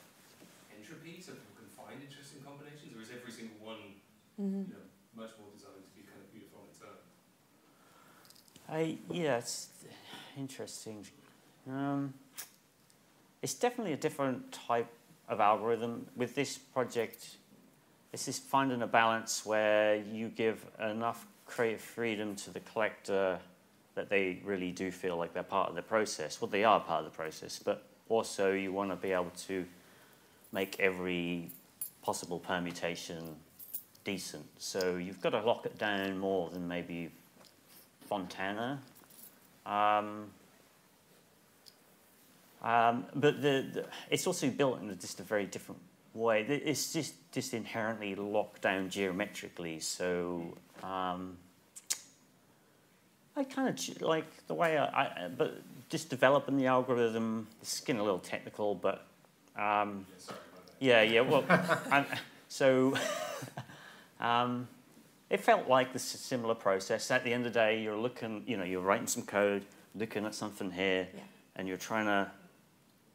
entropy so people can find interesting combinations, or is every single one, Mm-hmm. you know, much more designed to be kind of beautiful on its own? I yeah, it's interesting. Um, it's definitely a different type of algorithm. With this project, it's just finding a balance where you give enough creative freedom to the collector that they really do feel like they're part of the process. Well, they are part of the process, but also you want to be able to make every possible permutation decent. So you've got to lock it down more than maybe Fontana. Um, um, but the, the, it's also built in just a very different way. It's just, just inherently locked down geometrically. So um, I kind of like the way I, I, but just developing the algorithm, it's getting a little technical, but um, Yeah, sorry about that. yeah, yeah. Well, I'm, so um, it felt like this similar process. At the end of the day, you're looking, you know, you're writing some code, looking at something here, Yeah. and you're trying to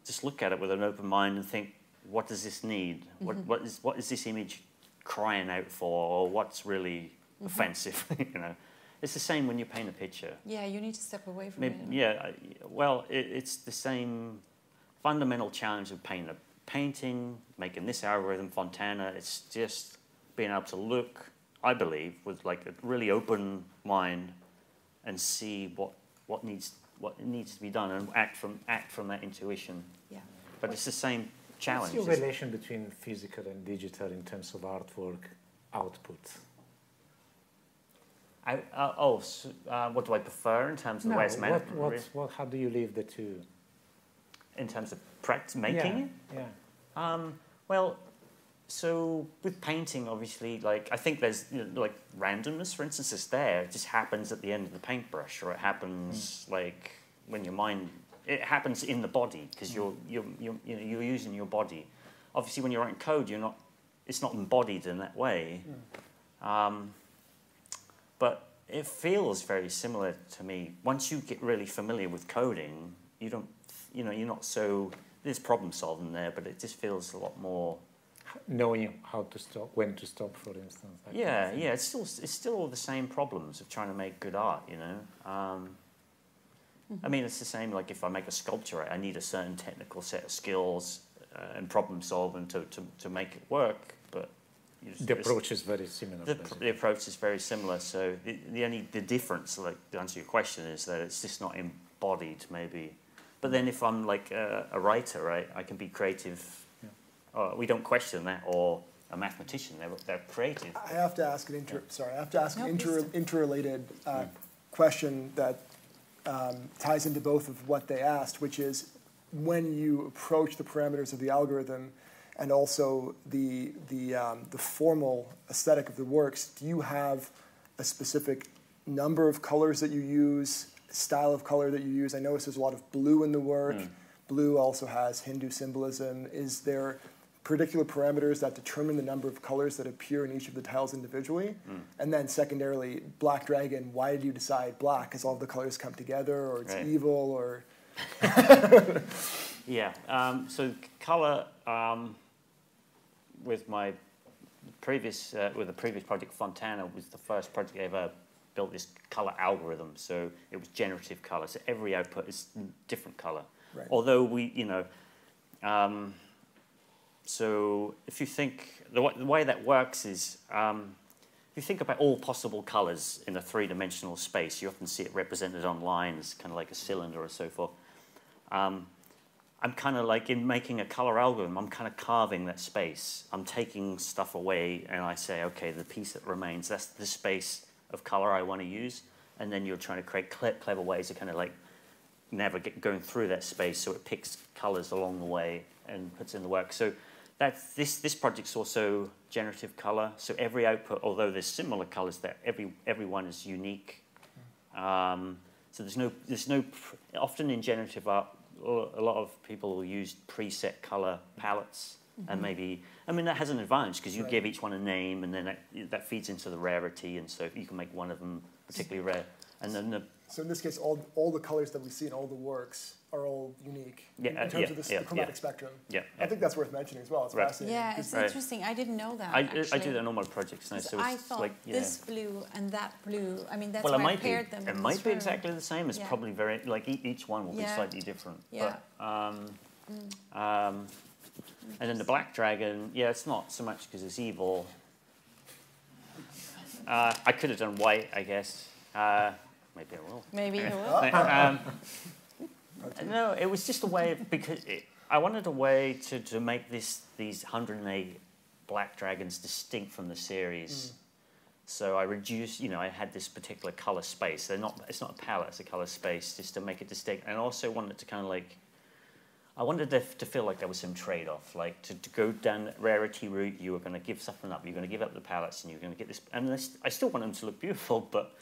just look at it with an open mind and think, what does this need? What, mm-hmm. what is what is this image crying out for, or what's really mm-hmm. offensive? you know, it's the same when you paint a picture. Yeah. You need to step away from Maybe, it. yeah, well, it, it's the same fundamental challenge of painting a painting, making this algorithm, Fontana. It's just being able to look, I believe, with like a really open mind and see what, what needs what needs to be done and act from act from that intuition. Yeah. But it's the same challenge. What's challenge. your It's- relation between physical and digital in terms of artwork output? I, uh, oh, so, uh, what do I prefer in terms of the way it's made? what, what, what, how do you leave the two? In terms of practice making it? Yeah, yeah. Um, well, so with painting, obviously, like I think there's you know, like randomness, for instance, is there. It just happens at the end of the paintbrush, or it happens mm. like when your mind. It happens in the body because mm. you're you're you're you know, you're using your body. Obviously, when you're writing code, you're not. It's not embodied in that way. Mm. Um, but it feels very similar to me. Once you get really familiar with coding, you don't. You know, you're not so. There's problem solving there, but it just feels a lot more. Knowing how to stop, when to stop, for instance. that kind of Yeah, yeah. It's still it's still all the same problems of trying to make good art. You know. Um, I mean, it's the same. Like if I make a sculpture, I need a certain technical set of skills uh, and problem solving to, to, to make it work. But just, The approach is very similar. the, the approach is very similar. So the, the only the difference, like to answer your question, is that it's just not embodied, maybe. But then if I'm like a, a writer, right, I can be creative. Uh, we don't question that, or a mathematician. They're, they're creative. I have to ask an inter, sorry, I have to ask No, an inter, interrelated uh, question that um, ties into both of what they asked, which is when you approach the parameters of the algorithm and also the, the, um, the formal aesthetic of the works, do you have a specific number of colors that you use, style of color that you use? I notice there's a lot of blue in the work. Hmm. Blue also has Hindu symbolism. Is there particular parameters that determine the number of colors that appear in each of the tiles individually. Mm. And then secondarily, Black Dragon, why did you decide black? Because all the colors come together, or it's Right. evil, or Yeah. Um, so color um, with my previous uh, with the previous project Fontana was the first project I ever built this color algorithm. So it was generative color. So every output is different color. Right. Although we, you know, um, so if you think the, the way that works is. Um, if you think about all possible colors in a three-dimensional space, you often see it represented on lines, kind of like a cylinder or so forth. Um, I'm kind of like in making a color algorithm, I'm kind of carving that space. I'm taking stuff away and I say, okay, the piece that remains, that's the space of color I want to use. And then you're trying to create cle clever ways of kind of like navigate going through that space so it picks colors along the way and puts in the work. So that's, this, this project's also generative color. So every output, although there's similar colors there, every, every one is unique. Um, so there's no, there's no, pr- often in generative art, a lot of people will use preset color palettes and maybe, I mean, that has an advantage because you Right. give each one a name and then that, that feeds into the rarity and so you can make one of them particularly rare. And then the, so in this case, all all the colors that we see in all the works are all unique Yeah, in uh, terms yeah, of this, yeah, the chromatic yeah. spectrum. yeah. I think that's worth mentioning as well. It's Right. fascinating. Yeah, it's Right. interesting. I didn't know that. I, I actually. do that on all my projects now, so it's I thought like, yeah. this blue and that blue. I mean, that's well, it why I might be. them. It might be room. exactly the same. It's Yeah. probably very like e- each one will be slightly different. Yeah. But, um, um, and then the black dragon, yeah, it's not so much because it's evil. Uh, I could have done white, I guess. Uh, maybe I will. Maybe it will. um, no, it was just a way of, because it, I wanted a way to, to make this these 108 black dragons distinct from the series. So I reduced, you know, I had this particular color space. They're not, it's not a palette, it's a color space, just to make it distinct. And I also wanted to kind of like, I wanted to, to feel like there was some trade-off, like to, to go down that rarity route, you were going to give something up, you're going to give up the palettes, and you're going to get this. And this, I still want them to look beautiful, but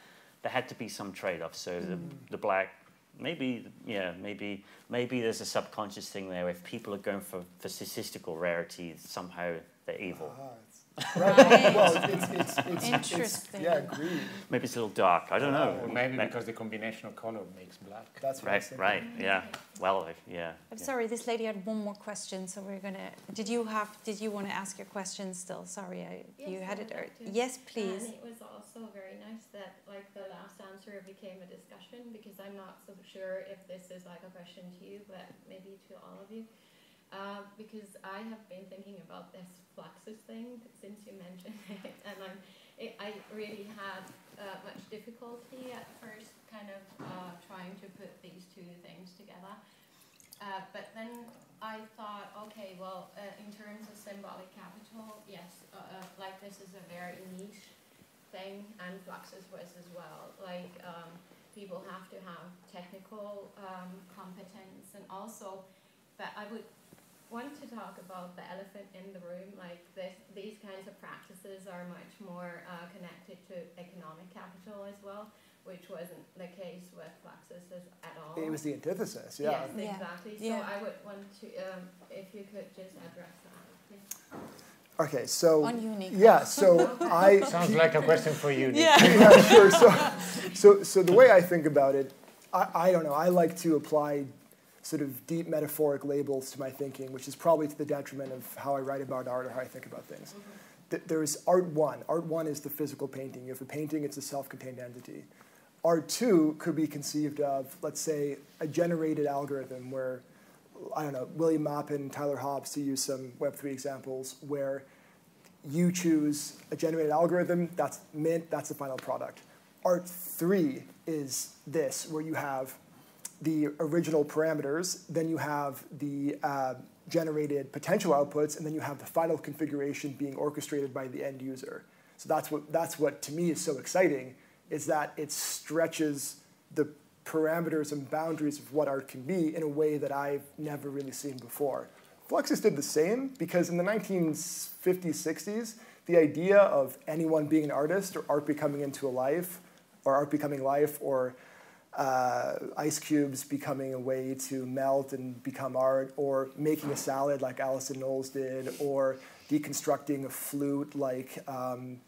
there had to be some trade-off. So the, the black, maybe, yeah, maybe, maybe there's a subconscious thing there. If people are going for, for statistical rarity, somehow they're evil. Ah, it's- right. well, it's, it's, it's, it's, Interesting. It's, yeah, agreed. Maybe it's a little dark. I don't know. Or maybe Ma- because the combination of color makes black. That's what Right, was thinking. right, yeah. Well, I- yeah. I'm yeah. sorry, this lady had one more question, so we're gonna. Did you have? Did you want to ask your question still? Sorry, I, you had I it. would Or, like to. yes, And please. it was also very nice that like the last answer became a discussion because I'm not so sure if this is like a question to you, but maybe to all of you. Uh, because I have been thinking about this Fluxus thing since you mentioned it, and I'm, it, I really had uh, much difficulty at first, kind of uh, trying to put these two things together. Uh, but then I thought, okay, well, uh, in terms of symbolic capital, yes, like this is a very niche thing, and Fluxus was as well. Like um, people have to have technical um, competence, and also, but I would want to talk about the elephant in the room. Like this, these kinds of practices are much more uh, connected to economic capital as well, which wasn't the case with Fluxus at all. It was the antithesis, yeah. Yes, Yeah. exactly. So Yeah. I would want to, um, if you could just address that, please. Okay, so On yeah, so I Sounds like a question for you. Nick. Yeah. yeah, sure. So, so, so the way I think about it, I, I don't know. I like to apply sort of deep metaphoric labels to my thinking, which is probably to the detriment of how I write about art or how I think about things. Mm-hmm. Th- There's art one. Art one is the physical painting. You have a painting; it's a self-contained entity. Art two could be conceived of, let's say, a generated algorithm where I don't know, William Mapan, Tyler Hobbs, to use some Web3 examples, where you choose a generated algorithm, that's mint, that's the final product. Art three is this, where you have the original parameters, then you have the uh, generated potential outputs, and then you have the final configuration being orchestrated by the end user. So that's what, that's what to me is so exciting, is that it stretches the parameters and boundaries of what art can be in a way that I've never really seen before. Fluxus did the same because in the 1950s, 60s, the idea of anyone being an artist or art becoming into a life or art becoming life or uh, ice cubes becoming a way to melt and become art, or making a salad like Alison Knowles did, or deconstructing a flute like um,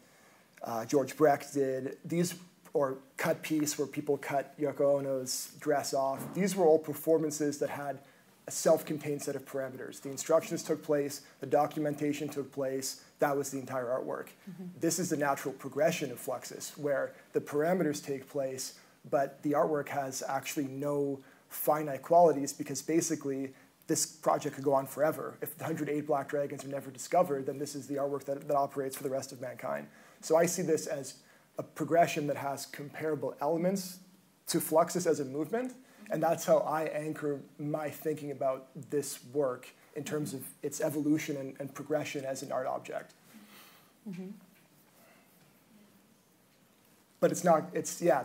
uh, George Brecht did. These or cut piece where people cut Yoko Ono's dress off. These were all performances that had a self-contained set of parameters. The instructions took place, the documentation took place, that was the entire artwork. Mm -hmm. This is the natural progression of Fluxus, where the parameters take place, but the artwork has actually no finite qualities because basically this project could go on forever. If the 108 black dragons are never discovered, then this is the artwork that, that operates for the rest of mankind. So I see this as a progression that has comparable elements to Fluxus as a movement, and that's how I anchor my thinking about this work in terms of its evolution and, and progression as an art object. Mm -hmm. But it's not, it's, yeah,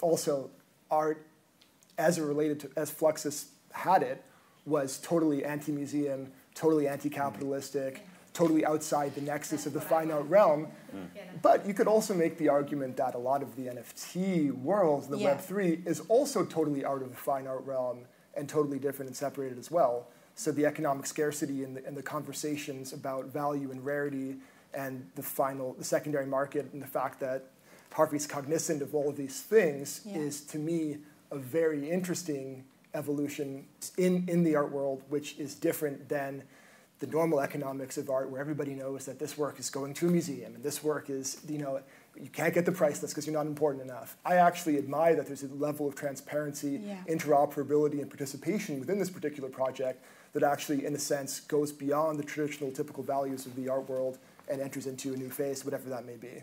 also art as it related to, as Fluxus had it, was totally anti-museum, totally anti-capitalistic, totally outside the nexus of the fine art realm. Mm. But you could also make the argument that a lot of the NFT world, the yeah. Web3, is also totally out of the fine art realm and totally different and separated as well. So the economic scarcity and the, and the conversations about value and rarity and the final, the secondary market and the fact that Harvey's cognizant of all of these things yeah. is, to me, a very interesting evolution in, in the art world, which is different than the normal economics of art, where everybody knows that this work is going to a museum and this work is, you know, you can't get the price list because you're not important enough. I actually admire that there's a level of transparency, yeah. interoperability, and participation within this particular project that actually, in a sense, goes beyond the traditional typical values of the art world and enters into a new phase, whatever that may be.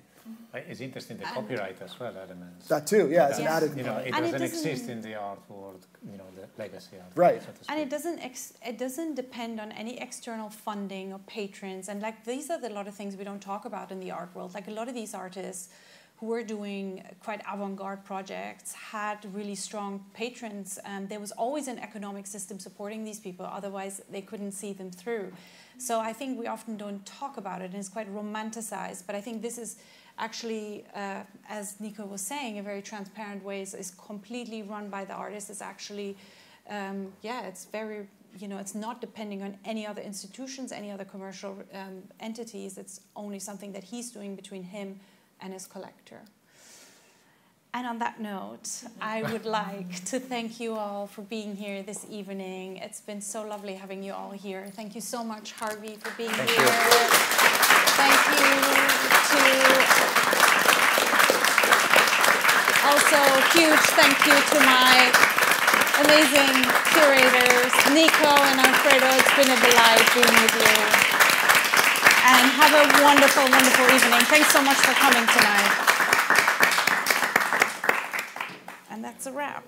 Uh, it's interesting the copyright as well elements. That too, yeah, it's an added. You know, it doesn't it exist in the art world. You know, the legacy art. Right. So and it doesn't it doesn't depend on any external funding or patrons. And like these are the, a lot of things we don't talk about in the art world. Like a lot of these artists who were doing quite avant-garde projects had really strong patrons. And there was always an economic system supporting these people. Otherwise, they couldn't see them through. So I think we often don't talk about it, and it's quite romanticized. But I think this is actually, uh, as Nico was saying, a very transparent way is, is completely run by the artist. It's actually, um, yeah, it's very, you know, it's not depending on any other institutions, any other commercial um, entities. It's only something that he's doing between him and his collector. And on that note, I would like to thank you all for being here this evening. It's been so lovely having you all here. Thank you so much, Harvey, for being thank here. You. Thank you to also huge thank you to my amazing curators, Nico and Alfredo. It's been a delight being with you. And have a wonderful, wonderful evening. Thanks so much for coming tonight. That's a wrap.